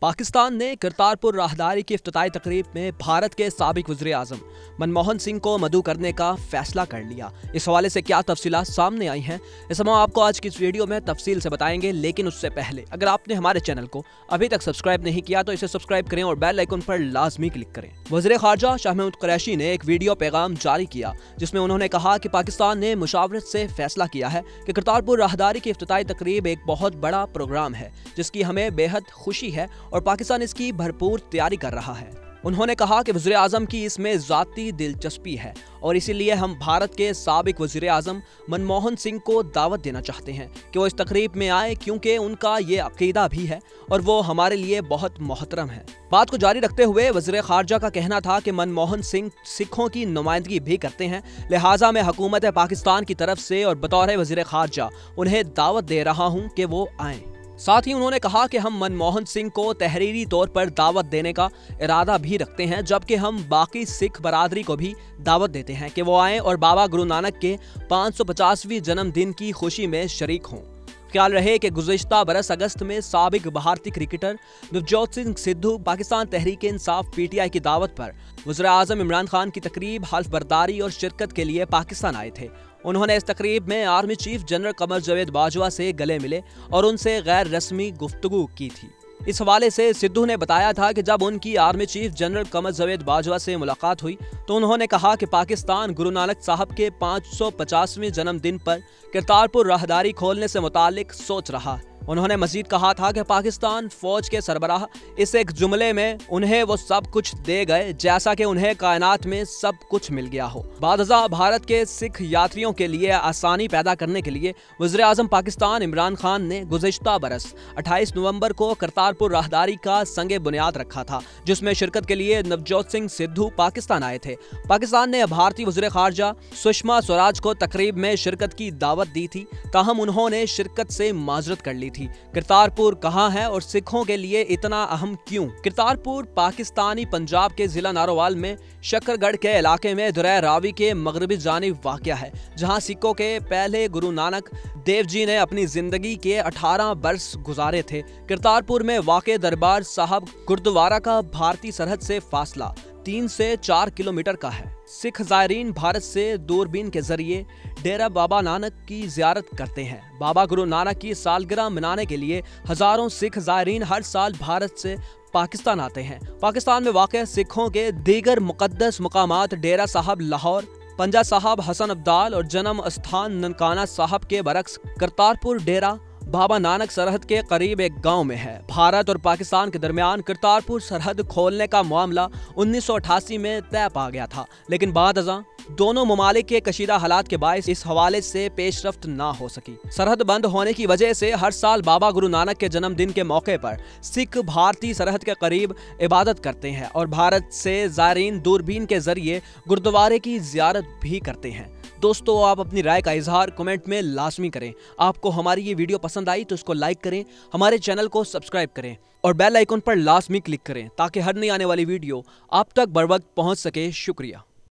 پاکستان نے کرتارپور راہداری کی افتتاحی تقریب میں بھارت کے سابق وزیر اعظم منموہن سنگھ کو مدعو کرنے کا فیصلہ کر لیا۔ اس حوالے سے کیا تفصیلات سامنے آئی ہیں، اس ہم آپ کو آج کی اس ویڈیو میں تفصیل سے بتائیں گے، لیکن اس سے پہلے، اگر آپ نے ہمارے چینل کو ابھی تک سبسکرائب نہیں کیا تو اسے سبسکرائب کریں اور بیل آئیکن پر لازمی کلک کریں۔ وزیر خارجہ شاہ محمود قریشی نے ایک ویڈیو پیغام جاری کیا، جس میں انہوں نے کہا کہ پاکستان نے مشاورت سے فیصلہ کیا ہے کہ کرتارپور راہداری کی افتتاحی تقریب ایک بہت بڑا پروگرام ہے، جس کی ہمیں بے حد خوشی ہے اور پاکستان اس کی بھرپور تیاری کر رہا ہے۔ انہوں نے کہا کہ وزیر اعظم کی اس میں ذاتی دلچسپی ہے اور اسی لیے ہم بھارت کے سابق وزیر اعظم منموہن سنگھ کو دعوت دینا چاہتے ہیں کہ وہ اس تقریب میں آئے کیونکہ ان کا یہ عقیدہ بھی ہے اور وہ ہمارے لیے بہت محترم ہے بات کو جاری رکھتے ہوئے وزیر خارجہ کا کہنا تھا کہ منموہن سنگھ سکھوں کی نمائندگی بھی کرتے ہیں، لہٰذا میں حکومت پاکستان کی طرف سے اور بطور وزیر خارجہ انہیں دعوت دے رہا ہوں کہ وہ آئیں۔ ساتھ ہی انہوں نے کہا کہ ہم منموہن سنگھ کو تحریری طور پر دعوت دینے کا ارادہ بھی رکھتے ہیں، جبکہ ہم باقی سکھ برادری کو بھی دعوت دیتے ہیں کہ وہ آئیں اور بابا گرو نانک کے پانچ سو پچاسویں جنم دن کی خوشی میں شریک ہوں۔ خیال رہے کہ گزشتہ برس اگست میں سابق بھارتی cricketer Navjot Singh Sidhu Pakistan Tehreek Insaf P T I کی دعوت پر وزیر اعظم عمران خان کی تقریب، حلف برداری اور شرکت کے لیے پاکستان آئے تھے۔ انہوں نے اس تقریب میں army chief general Qamar Javed Bajwa سے گلے ملے اور ان سے غیر رسمی گفتگو کی تھی۔ اس حوالے سے سدھو نے بتایا تھا کہ جب ان کی army chief general Qamar Javed Bajwa سے ملاقات ہوئی تو انہوں نے کہا کہ پاکستان گرو نانک صاحب کے پانچ سو پچاسویں جنم دن پر کرتارپور راہداری کھولنے سے متعلق سوچ رہا انہوں نے مزید کہا تھا کہ پاکستان فوج کے سربراہ اس ایک جملے میں انہیں وہ سب کچھ دے گئے جیسا کہ انہیں کائنات میں سب کچھ مل گیا ہو۔ بعد بھارت کے سکھ یاتریوں کے لیے آسانی پیدا کرنے کے لیے وزیر اعظم پاکستان عمران خان نے گزشتہ برس اٹھائیس نومبر کو کرتارپور راہداری کا سنگ بنیاد رکھا تھا، جس میں شرکت کے لیے نوجوت سنگھ سدھو پاکستان آئے تھے۔ پاکستان نے بھارتی وزیر خارجہ سشما سوراج کو تقریب میں شرکت کی دعوت دی تھی، تاہم انہوں نے شرکت سے معذرت کر لی تھی۔ تھی۔ کرتارپور کہاں ہے اور سکھوں کے لیے اتنا اہم کیوں؟ کرتارپور پاکستانی پنجاب کے ضلع ناروال میں شکر گڑھ کے علاقے میں درہ راوی کے مغربی جانب واقع ہے، جہاں سکھوں کے پہلے گرو نانک دیو جی نے اپنی زندگی کے اٹھارہ برس گزارے تھے۔ کرتارپور میں واقع دربار صاحب گردوارہ کا بھارتی سرحد سے فاصلہ۔ تین سے چار کلومیٹر کا ہے۔ سکھ زائرین بھارت سے دوربین کے ذریعے ڈیرہ بابا نانک کی زیارت کرتے ہیں۔ بابا گرو نانک کی سالگرہ منانے کے لیے ہزاروں سکھ زائرین ہر سال بھارت سے پاکستان آتے ہیں۔ پاکستان میں واقع سکھوں کے دیگر مقدس مقامات ڈیرہ صاحب لاہور پنجا صاحب حسن عبدال اور جنم استھان ننکانہ صاحب کے برعکس کرتارپور ڈیرہ بابا نانک سرحد کے قریب ایک گاؤں میں ہے۔ بھارت اور پاکستان کے درمیان کرتارپور سرحد کھولنے کا معاملہ انیس سو اٹھاسی میں طے پا گیا تھا۔ لیکن بعد ازاں دونوں ممالک کے کشیدہ حالات کے باعث اس حوالے سے پیش رفت نہ ہو سکی۔ سرحد بند ہونے کی وجہ سے ہر سال بابا گرو نانک کے جنم دن کے موقع پر سکھ بھارتی سرحد کے قریب عبادت کرتے ہیں اور بھارت سے زائرین دوربین کے ذریعے گردوارے کی زیارت بھی کرتے ہیں۔ دوستو، آپ اپنی رائے کا اظہار کمنٹ میں لازمی کریں۔ آپ کو ہماری یہ ویڈیو پسند آئی تو اس کو لائک کریں، ہمارے چینل کو سبسکرائب کریں اور بیل آئیکن پر لازمی کلک کریں تاکہ ہر نئی آنے والی ویڈیو آپ تک بر وقت پہنچ سکے۔ شکریہ۔